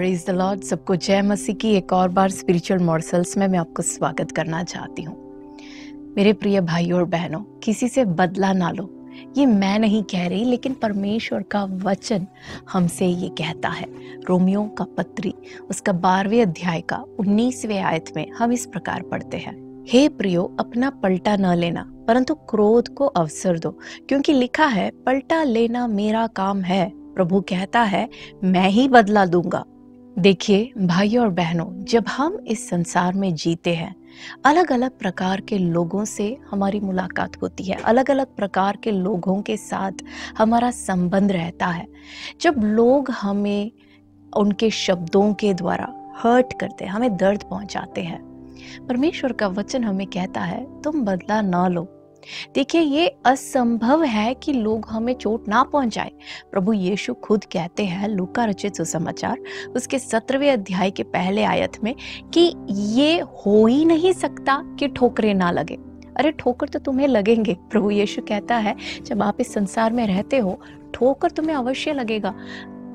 Praise the Lord सबको जय मसीह की एक और बार स्पिरिचुअल मॉर्सल्स में मैं आपको स्वागत करना चाहती हूँ। मेरे प्रिय भाइयों और बहनों, किसी से बदला ना लो। ये मैं नहीं कह रही, लेकिन परमेश्वर का वचन हमसे ये कहता है। रोमियो का पत्री, उसका बारहवें अध्याय का उन्नीसवें आयत में हम इस प्रकार पढ़ते हैं। हे प्रियो, अपना पलटा न लेना, परंतु क्रोध को अवसर दो, क्योंकि लिखा है, पलटा लेना मेरा काम है। प्रभु कहता है, मैं ही बदला दूँगा। देखिए, भाइयों और बहनों, जब हम इस संसार में जीते हैं अलग अलग प्रकार के लोगों से हमारी मुलाकात होती है। अलग अलग प्रकार के लोगों के साथ हमारा संबंध रहता है। जब लोग हमें उनके शब्दों के द्वारा हर्ट करते हैं, हमें दर्द पहुंचाते हैं, परमेश्वर का वचन हमें कहता है, तुम बदला ना लो देखिए, ये असंभव है कि लोग हमें चोट ना पहुँचाए। प्रभु यीशु खुद कहते हैं लूका रचित सुसमाचार, उसके सत्रहवें अध्याय के पहले आयत में कि ये हो ही नहीं सकता कि ठोकरे ना लगे। अरे, ठोकर तो तुम्हें लगेंगे, प्रभु यीशु कहता है, जब आप इस संसार में रहते हो, ठोकर तुम्हें अवश्य लगेगा।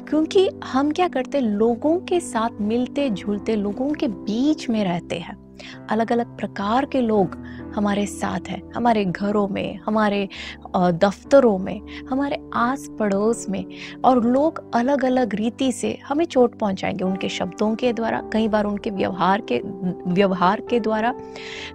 क्योंकि हम क्या करते लोगों के साथ मिलते जुलते लोगों के बीच में रहते हैं। अलग अलग प्रकार के लोग हमारे साथ हैं, हमारे घरों में, हमारे दफ्तरों में, हमारे आस पड़ोस में, और लोग अलग अलग रीति से हमें चोट पहुंचाएँगे उनके शब्दों के द्वारा, कई बार उनके व्यवहार के व्यवहार के द्वारा,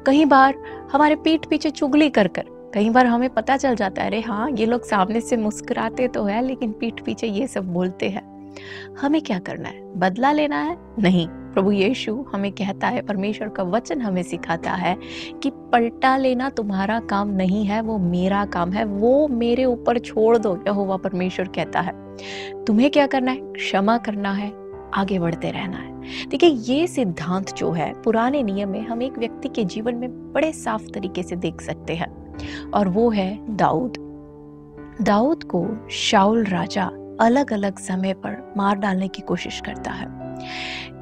कई बार हमारे पीठ पीछे चुगली कर कर कई बार हमें पता चल जाता है, अरे हाँ ये लोग सामने से मुस्कुराते तो है, लेकिन पीठ पीछे ये सब बोलते हैं। हमें क्या करना है? बदला लेना है? नहीं। प्रभु यीशु हमें कहता है, परमेश्वर का वचन हमें सिखाता है कि पलटा लेना तुम्हारा काम नहीं है, वो मेरा काम है, वो मेरे ऊपर छोड़ दो, यहोवा परमेश्वर कहता है। तुम्हें क्या करना है? क्षमा करना है, आगे बढ़ते रहना है। देखिए, ये सिद्धांत जो है, पुराने नियम में हम एक व्यक्ति के जीवन में बड़े साफ़ तरीके से देख सकते हैं, और वो है दाऊद। दाऊद को शाउल राजा अलग अलग समय पर मार डालने की कोशिश करता है।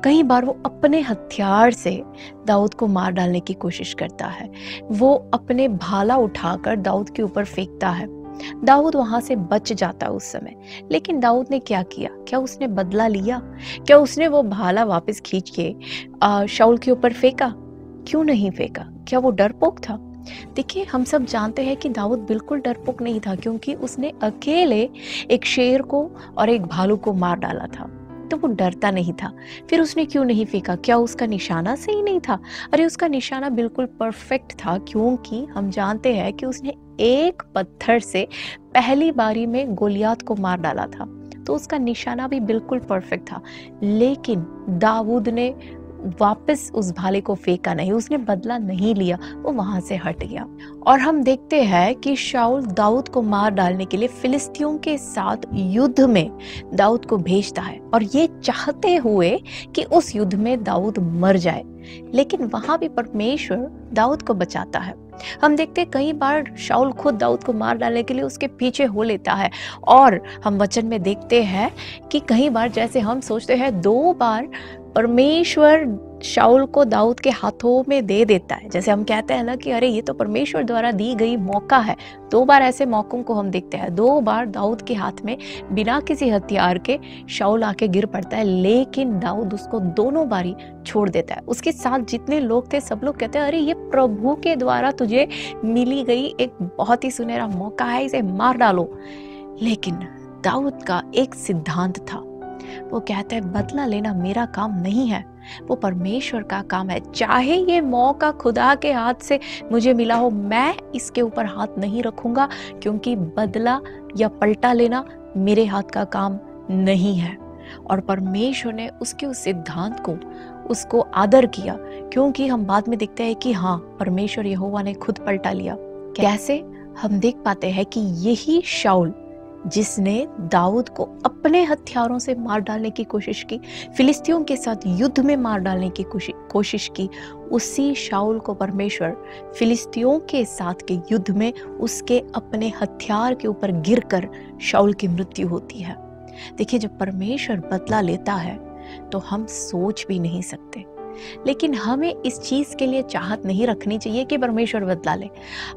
कई बार वो अपने हथियार से दाऊद को मार डालने की कोशिश करता है। वो अपने भाला उठाकर दाऊद के ऊपर फेंकता है। दाऊद वहाँ से बच जाता उस समय। लेकिन दाऊद ने क्या किया? क्या उसने बदला लिया? क्या उसने वो भाला वापस खींच के शाउल के ऊपर फेंका? क्यों नहीं फेंका? क्या वो डरपोक था? देखिए, हम सब जानते हैं कि दाऊद बिल्कुल डरपोक नहीं था, क्योंकि उसने अकेले एक शेर को और एक भालू को मार डाला था। तो वो डरता नहीं था। फिर उसने क्यों नहीं फेंका? क्या उसका निशाना सही नहीं था? अरे, उसका निशाना बिल्कुल परफेक्ट था, क्योंकि हम जानते हैं कि उसने एक पत्थर से पहली बारी में गोलियात को मार डाला था। तो उसका निशाना भी बिल्कुल परफेक्ट था। लेकिन दाऊद ने वापस उस भाले को फेंका नहीं, उसने बदला नहीं लिया, वो वहाँ से हट गया। और हम देखते हैं कि शाउल दाऊद को मार डालने के लिए फिलिस्तियों के साथ युद्ध में दाऊद को भेजता है। और ये चाहते हुए कि उस युद्ध में दाऊद मर जाए। लेकिन वहाँ भी परमेश्वर दाऊद को बचाता है। हम देखते हैं कई बार शाउल खुद दाऊद को मार डालने के लिए उसके पीछे हो लेता है। और हम वचन में देखते हैं कि कई बार जैसे हम सोचते हैं, दो बार परमेश्वर शाउल को दाऊद के हाथों में दे देता है। जैसे हम कहते हैं ना कि अरे, ये तो परमेश्वर द्वारा दी गई मौका है। दो बार ऐसे मौकों को हम देखते हैं। दो बार दाऊद के हाथ में बिना किसी हथियार के शाउल आके गिर पड़ता है, लेकिन दाऊद उसको दोनों बारी छोड़ देता है। उसके साथ जितने लोग थे, सब लोग कहते हैं, अरे, ये प्रभु के द्वारा तुझे मिली गई एक बहुत ही सुनहरा मौका है, इसे मार डालो। लेकिन दाऊद का एक सिद्धांत था वो कहते हैं, बदला लेना मेरा काम नहीं है। वो परमेश्वर का काम है। चाहे ये मौका खुदा के हाथ से मुझे मिला हो, मैं इसके ऊपर हाथ नहीं रखूँगा, क्योंकि बदला या पलटा लेना मेरे हाथ का काम नहीं है। और परमेश्वर ने उसके उस सिद्धांत को, उसको आदर किया, क्योंकि हम बाद में देखते हैं कि हाँ परमेश्वर यहोवा ने खुद पलटा लिया। कैसे? हम देख पाते हैं कि यही शाउल जिसने दाऊद को अपने हथियारों से मार डालने की कोशिश की, फिलिस्तियों के साथ युद्ध में मार डालने की कोशिश की, उसी शाउल को परमेश्वर फिलिस्तियों के साथ के युद्ध में उसके अपने हथियार के ऊपर गिरकर शाउल की मृत्यु होती है। देखिए, जब परमेश्वर बदला लेता है तो हम सोच भी नहीं सकते। लेकिन हमें इस चीज़ के लिए चाहत नहीं रखनी चाहिए कि परमेश्वर बदला ले।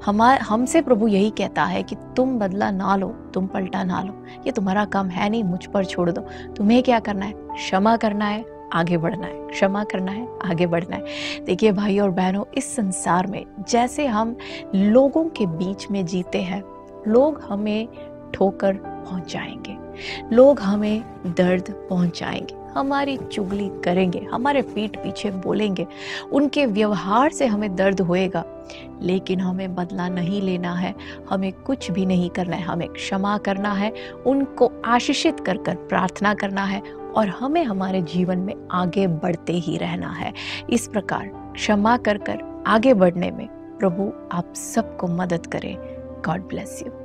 हमार, हमसे प्रभु यही कहता है कि तुम बदला ना लो, तुम पलटा ना लो। ये तुम्हारा काम है नहीं, मुझ पर छोड़ दो। तुम्हें क्या करना है? क्षमा करना है, आगे बढ़ना है। क्षमा करना है, आगे बढ़ना है। देखिए भाई और बहनों, इस संसार में जैसे हम लोगों के बीच में जीते हैं, लोग हमें ठोकर पहुंचाएँगे। लोग हमें दर्द पहुंचाएँगे। हमारी चुगली करेंगे, हमारे पीठ पीछे बोलेंगे, उनके व्यवहार से हमें दर्द होएगा, लेकिन हमें बदला नहीं लेना है, हमें कुछ भी नहीं करना है, हमें क्षमा करना है, उनको आशीषित कर कर प्रार्थना करना है, और हमें हमारे जीवन में आगे बढ़ते ही रहना है। इस प्रकार क्षमा कर कर आगे बढ़ने में प्रभु आप सबको मदद करें। God bless you